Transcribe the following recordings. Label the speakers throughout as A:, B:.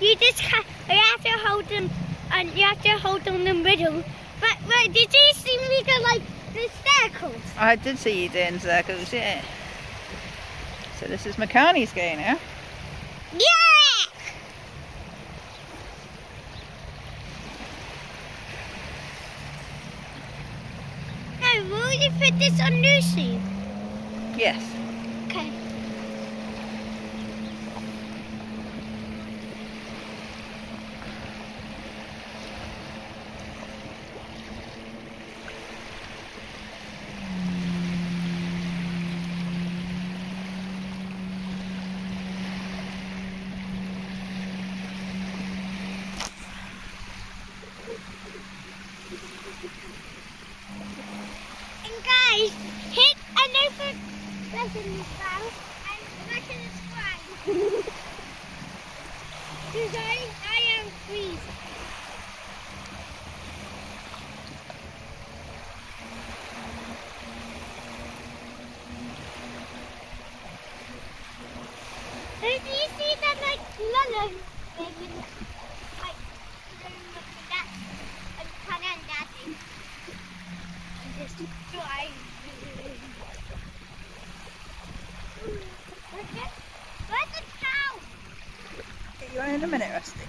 A: you just ha you have to hold them, and you have to hold them in the middle. But wait, did you see me go like the circles?
B: I did see you doing circles, yeah. So this is Makani's game now.
A: Yeah! Now, will you put this on Lucy?
B: Yes.
A: Okay. And guys, hit an open lesson now and in the square. Because I, I am freezing. And do you see that like Lolo
B: you in a minute, Rusty.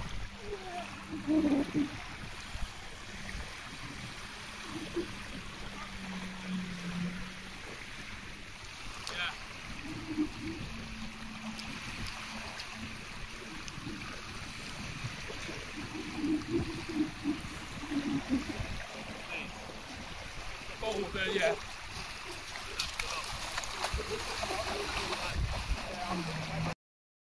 B: yeah.